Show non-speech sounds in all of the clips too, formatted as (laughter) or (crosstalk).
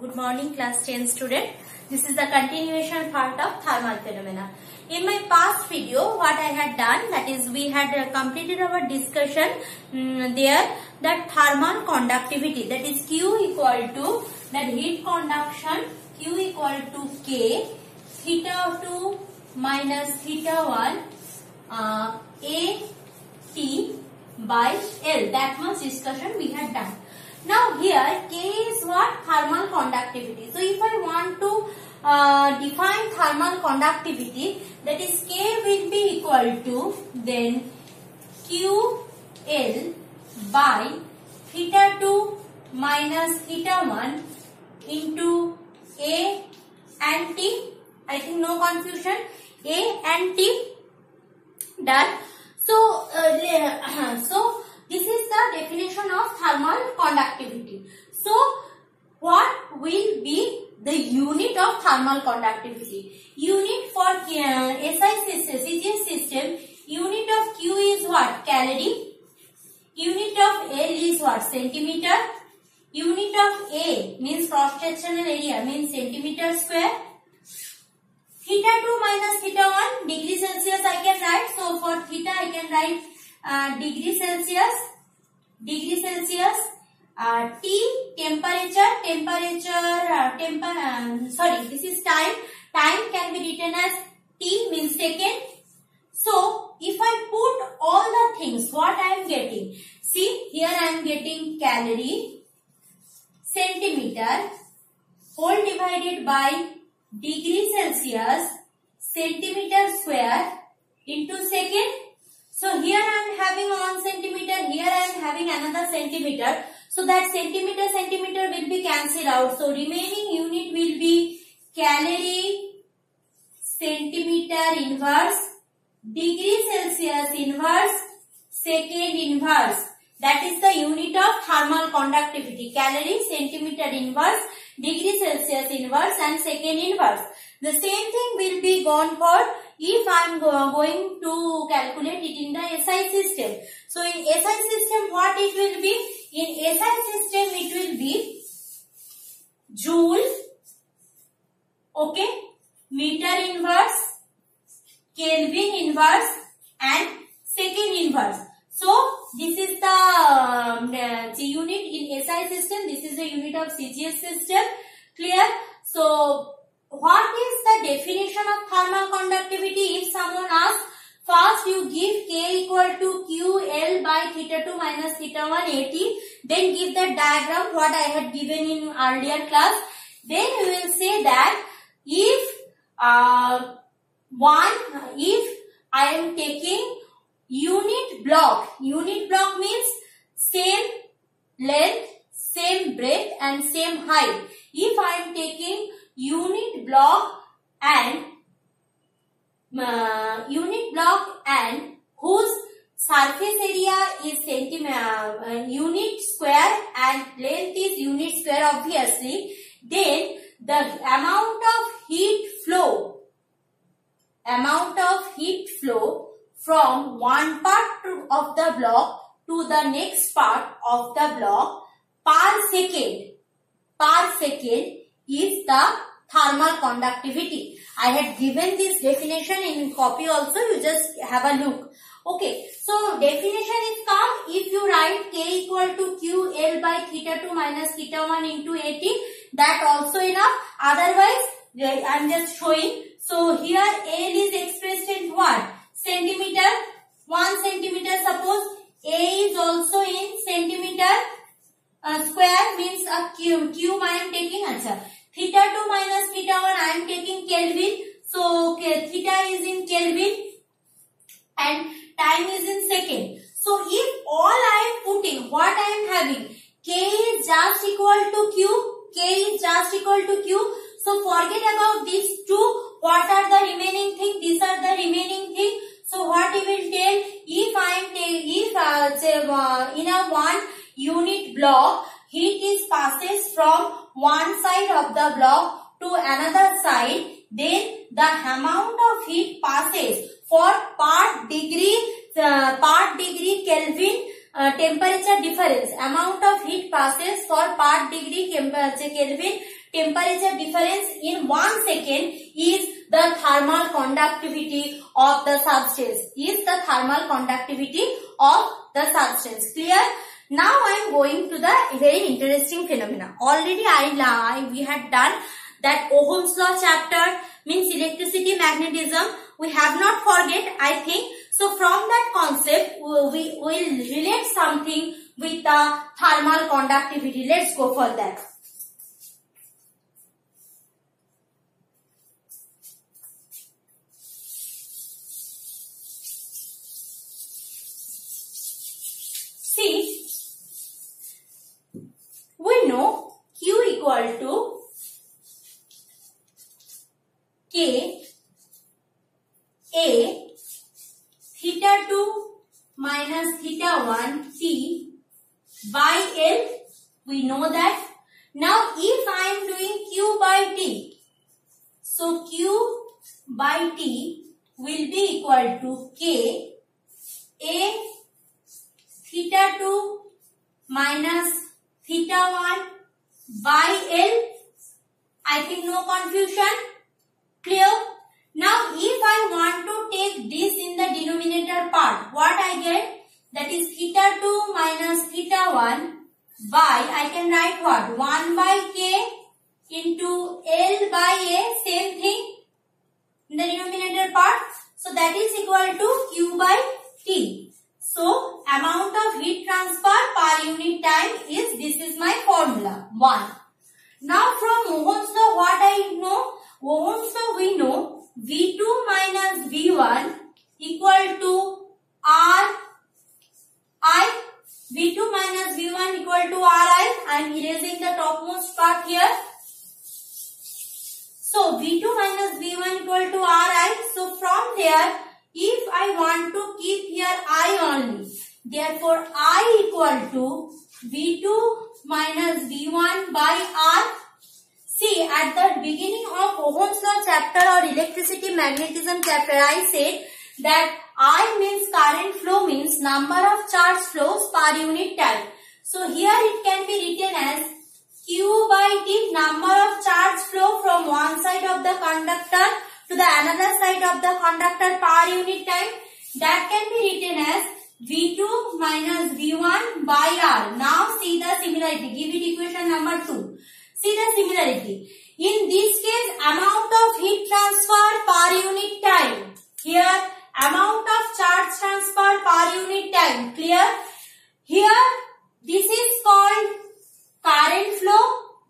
Good morning class 10 student. This is the continuation part of thermal phenomena. In my past video what I had done that is we had uh, completed our discussion um, there that thermal conductivity that is Q equal to that heat conduction Q equal to K theta 2 minus theta 1 uh, A T by L that much discussion we had done. Now here K is what? Thermal conductivity. So if I want to uh, define thermal conductivity that is K will be equal to then QL by theta 2 minus theta 1 into A and T. I think no confusion. A and T done. So, uh, (coughs) so this is the definition of thermal conductivity. So, what will be the unit of thermal conductivity? Unit for uh, SI system, CGS system, unit of Q is what? Calorie. Unit of L is what? Centimeter. Unit of A means cross-sectional area means centimeter square. Theta 2 minus theta 1 degree Celsius I can write. So, for theta I can write uh, degree Celsius, degree Celsius, uh, T temperature, temperature, uh, temper, uh, sorry, this is time. Time can be written as T means second. So, if I put all the things, what I am getting? See, here I am getting calorie, centimeter, whole divided by degree Celsius, centimeter square into second. So here having another centimeter. So that centimeter, centimeter will be cancelled out. So remaining unit will be calorie, centimeter inverse, degree Celsius inverse, second inverse. That is the unit of thermal conductivity. Calorie, centimeter inverse, degree Celsius inverse and second inverse. The same thing will be gone for if I am going to calculate it in the SI system. So in SI system what it will be? In SI system it will be joule, okay, meter inverse, Kelvin inverse and second inverse. So this is the, um, the unit in SI system. This is the unit of CGS system. Clear? So what is the definition of thermal conductivity? If someone asks, first you give K equal to QL by theta 2 minus theta 1 AT. Then give the diagram what I had given in earlier class. Then you will say that if uh, one, if I am taking unit block, unit block means same length, same breadth and same height. If I am taking unit block and uh, unit block and whose surface area is centimeter uh, unit square and length is unit square obviously then the amount of heat flow amount of heat flow from one part of the block to the next part of the block per second per second is the thermal conductivity. I had given this definition in copy also. You just have a look. Okay. So, definition is come if you write K equal to QL by theta 2 minus theta 1 into AT. That also enough. Otherwise, I am just showing. So, here L is expressed in what? Centimeter. 1 centimeter suppose. A is also in centimeter. Uh, square means a cube. Cube I am taking. Achha. Theta 2 minus theta 1 I am taking Kelvin. So theta is in Kelvin and time is in second. So if all I am putting what I am having K is just equal to Q. K is just equal to Q. So forget about these two. What are the remaining thing? These are the remaining thing. So what it will tell? If I am if uh, uh, in a one unit block heat is passes from one side of the block to another side, then the amount of heat passes for part degree, uh, part degree Kelvin uh, temperature difference. Amount of heat passes for part degree Kelvin temperature difference in 1 second is the thermal conductivity of the substance. Is the thermal conductivity of the substance. Clear? Now I am going to the very interesting phenomena. Already I, we had done that Ohm's law chapter means electricity magnetism. We have not forget I think. So from that concept we will relate something with the thermal conductivity. Let's go for that. See, we know Q equal to K A theta 2 minus theta 1 T by L. We know that. Now if I am doing Q by T, so Q by T will be equal to K A theta 2 minus theta 1 by L. I think no confusion. Clear? Now if I want to take this in the denominator part, what I get? that is theta 2 minus theta 1 by I can write what 1 by k into L by A same thing in the denominator part so that is equal to Q by T so amount of heat transfer per unit time is this is my formula 1 now from Ohm's law what I know Ohm's law we know V2 minus V1 equal to R I V2 minus V1 equal to Ri. I am erasing the topmost part here. So V2 minus V1 equal to Ri. So from there, if I want to keep here I only, therefore I equal to V2 minus V1 by R. See, at the beginning of Ohm's law chapter or electricity magnetism chapter, I said that I means current flow means number of charge flows per unit time. So here it can be written as Q by T number of charge flow from one side of the conductor to the another side of the conductor per unit time. That can be written as V2 minus V1 by R. Now see the similarity. Give it equation number 2. See the similarity. In this case amount of heat transfer per unit time. Here amount of charge transfer per unit time. Clear? Here, this is called current flow.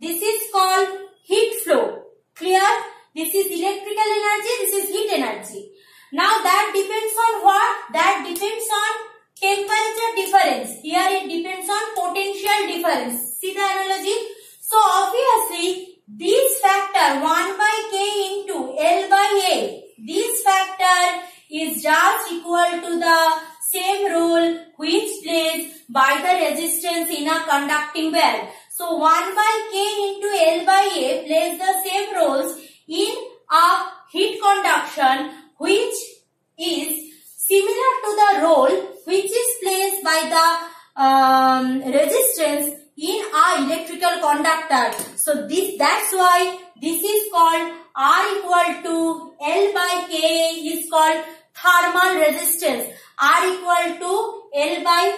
This is called heat flow. Clear? This is electrical energy. This is heat energy. Now that depends on what? That depends on temperature difference. Here it depends on potential difference. See the analogy? So obviously this factor 1 by k into L by A. This factor is just equal to the same role which plays by the resistance in a conducting well. So 1 by K into L by A plays the same roles in a heat conduction which is similar to the role which is placed by the um, resistance in a electrical conductor. So this that's why this is called R equal to L by K is called thermal resistance. R equal to L by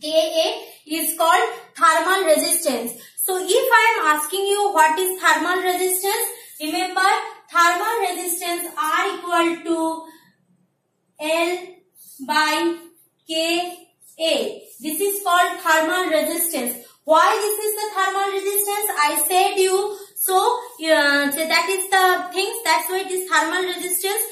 Ka is called thermal resistance. So if I am asking you what is thermal resistance, remember thermal resistance R equal to L by Ka. This is called thermal resistance. Why this is the thermal resistance? I said you. So, uh, so that is the things. That's why it is thermal resistance.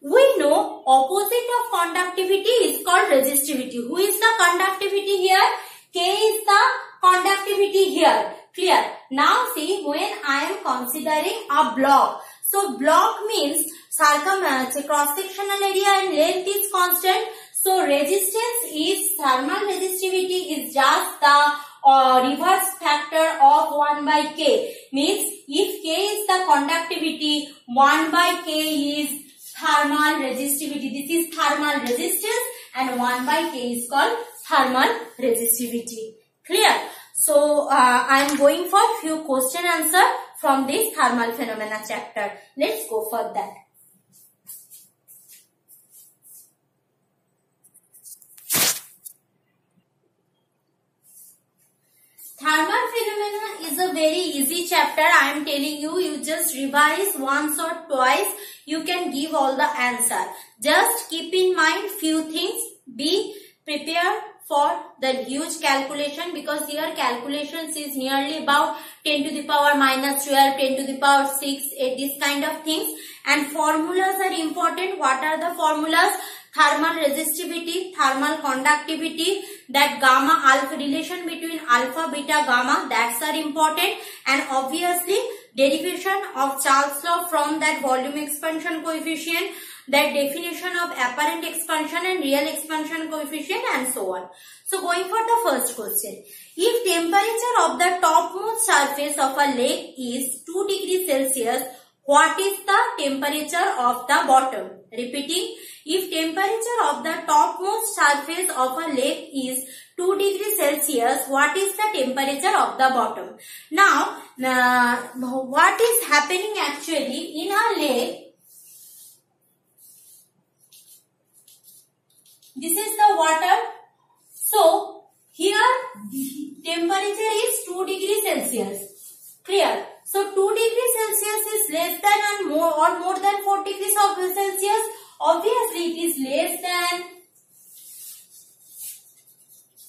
We know opposite of conductivity is called resistivity. Who is the conductivity here? K is the conductivity here. Clear. Now see when I am considering a block. So block means circum uh, cross sectional area and length is constant. So resistance is thermal resistivity is just the uh, reverse factor of 1 by k. Means if k is the conductivity 1 by k is thermal resistivity. This is thermal resistance and 1 by K is called thermal resistivity. Clear? So uh, I am going for few question answer from this thermal phenomena chapter. Let's go for that. Thermal phenomena is a very easy chapter. I am telling you, you just revise once or twice. You can give all the answer. Just keep in mind few things. Be prepared for the huge calculation because your calculations is nearly about 10 to the power minus 12, 10 to the power 6, 8, this kind of things. And formulas are important. What are the formulas? thermal resistivity, thermal conductivity, that gamma alpha relation between alpha, beta, gamma, that's are important. And obviously derivation of Charles law from that volume expansion coefficient, that definition of apparent expansion and real expansion coefficient and so on. So going for the first question. If temperature of the topmost surface of a lake is 2 degrees Celsius, what is the temperature of the bottom? Repeating, if temperature of the topmost surface of a lake is 2 degrees Celsius, what is the temperature of the bottom? Now, uh, what is happening actually in a lake? This is the water. So, here temperature is 2 degrees Celsius. Clear? So, 2 degrees Celsius is less than and more or more than 4 degrees of Celsius Obviously, it is less than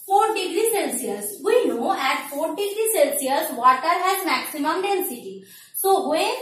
4 degrees Celsius. We know at 4 degrees Celsius, water has maximum density. So, when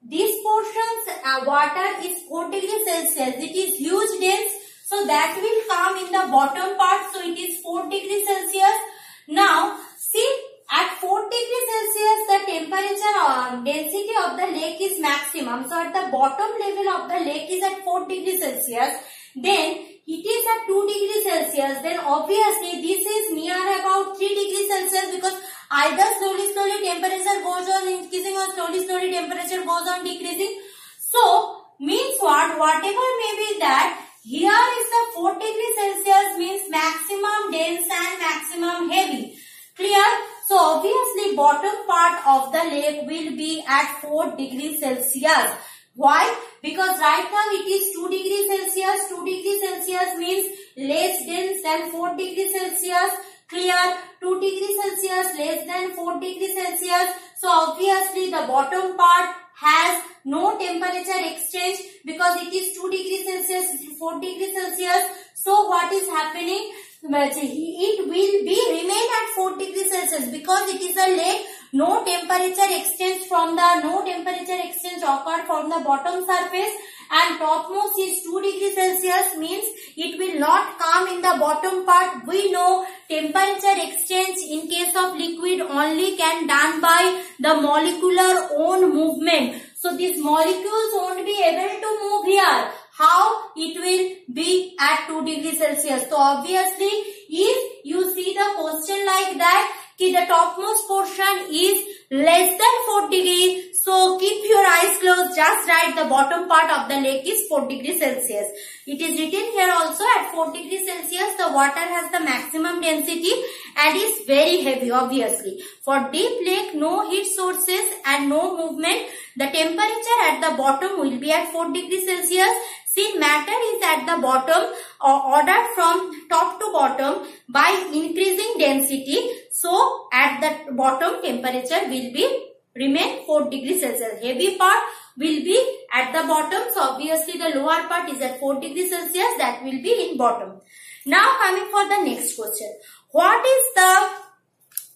this portion's uh, water is 4 degrees Celsius, it is huge dense. So, that will come in the bottom part. So, it is 4 degrees Celsius. Now, see at 4 degrees Celsius, the temperature uh, density of the lake is maximum. So, at the bottom level of the lake is at 4 degrees Celsius. Then, it is at 2 degrees Celsius. Then, obviously, this is near about 3 degrees Celsius because either slowly, slowly temperature goes on increasing or slowly, slowly temperature goes on decreasing. So, means what? Whatever may be that, here is the 4 degrees Celsius means maximum dense and maximum heavy. Clear? So obviously bottom part of the lake will be at 4 degrees Celsius. Why? Because right now it is 2 degrees Celsius. 2 degrees Celsius means less dense than 4 degrees Celsius. Clear? 2 degrees Celsius less than 4 degrees Celsius. So obviously the bottom part has no temperature exchange because it is 2 degrees Celsius, 4 degrees Celsius. So what is happening? it will be remain at 4 degrees Celsius because it is a lake no temperature exchange from the no temperature exchange occurred from the bottom surface and topmost is 2 degrees Celsius means it will not come in the bottom part. We know temperature exchange in case of liquid only can done by the molecular own movement. So these molecules won't be able to move here how it will be at 2 degrees Celsius. So obviously if you see the question like that, the topmost portion is less than 4 degrees. So keep your eyes closed. Just write the bottom part of the lake is 4 degrees Celsius. It is written here also at 4 degrees Celsius. The water has the maximum density and is very heavy obviously. For deep lake, no heat sources and no movement. The temperature at the bottom will be at 4 degrees Celsius See matter is at the bottom or ordered from top to bottom by increasing density. So at the bottom temperature will be remain 4 degrees Celsius. Heavy part will be at the bottom. So obviously the lower part is at 4 degrees Celsius that will be in bottom. Now coming for the next question. What is the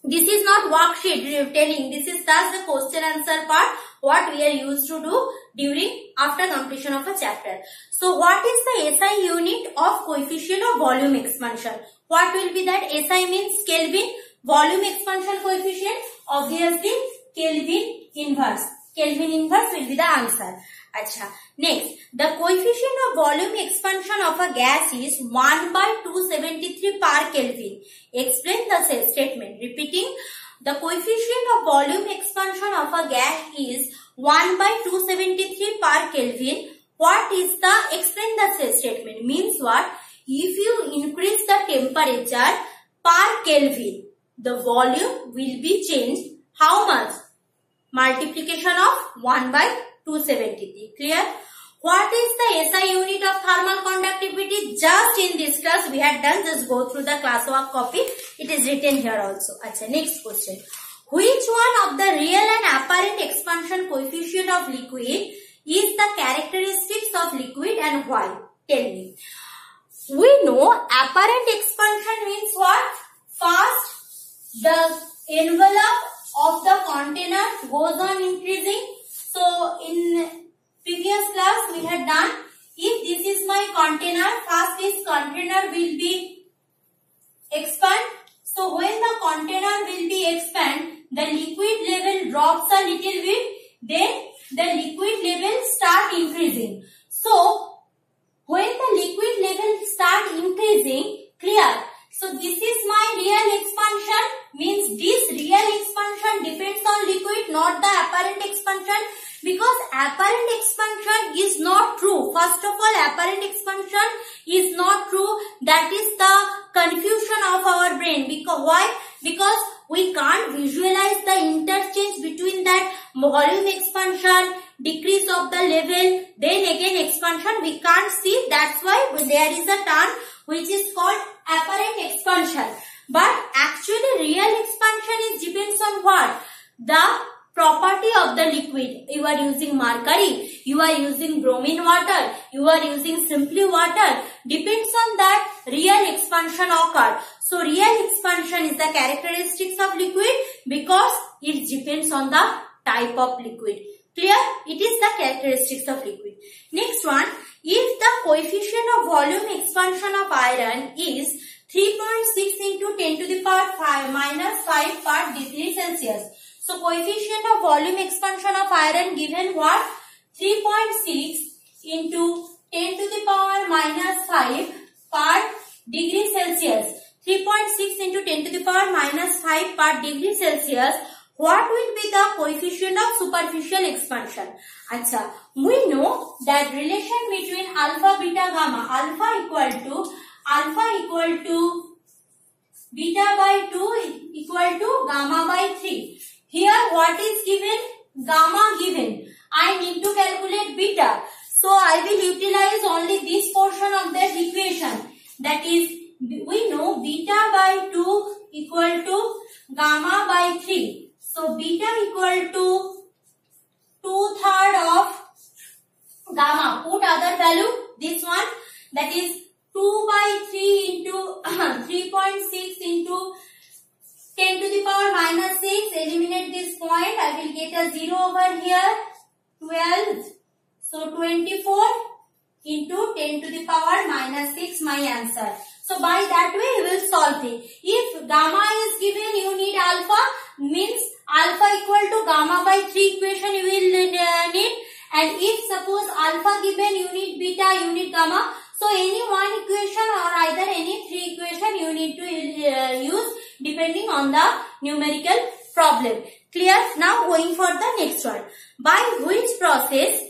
this is not worksheet telling. This is thus the question answer part what we are used to do during after completion of a chapter. So what is the SI unit of coefficient of volume expansion? What will be that? SI means Kelvin. Volume expansion coefficient obviously Kelvin inverse. Kelvin inverse will be the answer. Acha. Next, the coefficient of volume expansion of a gas is 1 by 273 per Kelvin. Explain the statement. Repeating, the coefficient of volume expansion of a gas is 1 by 273 per Kelvin. What is the, explain the statement. Means what? If you increase the temperature per Kelvin, the volume will be changed. How much? Multiplication of 1 by 273. Clear? What is the SI unit of thermal conductivity? Just in this class we had done. Just go through the classwork copy. It is written here also. Achha, next question. Which one of the real and apparent expansion coefficient of liquid is the characteristics of liquid and why? Tell me. We know apparent expansion means what? First, the envelope of the container goes on increasing. So, in previous class we had done if this is my container first this container will be expand. So when the container will be expand the liquid level drops a little bit then the liquid level start increasing. So when the liquid level start increasing clear so this is my real expansion means this real expansion depends on liquid not the apparent expansion because apparent expansion is not true. First of all, apparent expansion is not true. That is the confusion of our brain. Because why? Because we can't visualize the interchange between that volume expansion, decrease of the level, then again expansion. We can't see. That's why there is a term which is called apparent expansion. But actually real expansion is depends on what? The property of the liquid. You are using mercury, you are using bromine water, you are using simply water. Depends on that real expansion occurred. So real expansion is the characteristics of liquid because it depends on the type of liquid. Clear? It is the characteristics of liquid. Next one, if the coefficient of volume expansion of iron is 3.6 into 10 to the power 5 minus 5 per degree Celsius so coefficient of volume expansion of iron given what? 3.6 into 10 to the power minus 5 per degree Celsius. 3.6 into 10 to the power minus 5 per degree Celsius. What will be the coefficient of superficial expansion? Acha, we know that relation between alpha, beta, gamma. Alpha equal to alpha equal to beta by 2 equal to gamma by 3. Here what is given? Gamma given. I need to calculate beta. So I will utilize only this portion of that equation. That is, we know beta by 2 equal to gamma by 3. So beta equal to 2 third of gamma. Put other value, this one. That is 2 by 3 into (coughs) 3.6 into 10 to the power minus 6. Eliminate this point. I will get a 0 over here. 12. So 24 into 10 to the power minus 6 my answer. So by that way you will solve it. If gamma is given you need alpha means alpha equal to gamma by 3 equation you will uh, need and if suppose alpha given need beta need gamma so any one equation or either any three equation you need to uh, use depending on the numerical problem. Clear? Now going for the next one. By which process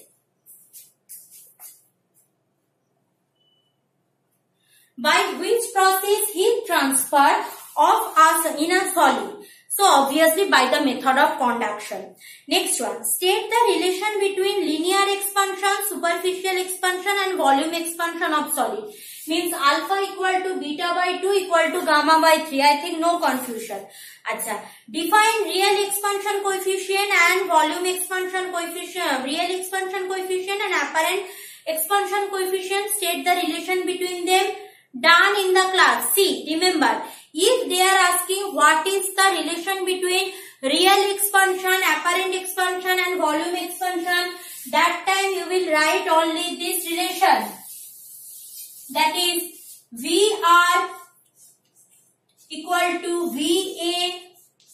by which process heat transfer of us in a solid. So obviously by the method of conduction. Next one, state the relation between linear expansion, superficial expansion and volume expansion of solid means alpha equal to beta by 2 equal to gamma by 3. I think no confusion. Acha. Define real expansion coefficient and volume expansion coefficient, real expansion coefficient and apparent expansion coefficient. State the relation between them. Done in the class. See, remember, if they are asking what is the relation between real expansion, apparent expansion and volume expansion, that time you will write only this relation that is VR equal to VA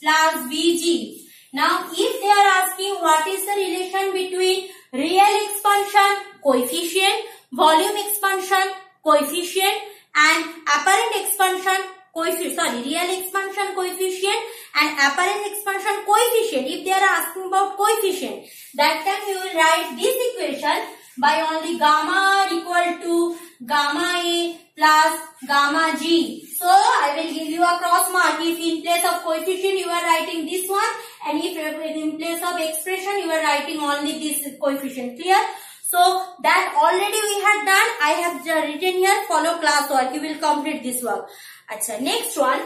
plus VG. Now if they are asking what is the relation between real expansion coefficient, volume expansion coefficient and apparent expansion coefficient, sorry, real expansion coefficient and apparent expansion coefficient. If they are asking about coefficient, that time you will write this equation by only gamma equal to gamma A plus gamma G. So I will give you a cross mark if in place of coefficient you are writing this one and if in place of expression you are writing only this coefficient. Clear? So that already we had done. I have written here follow class work. You will complete this work. Acha, next one.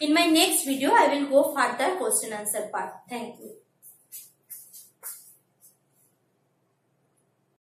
In my next video, I will go further question answer part. Thank you.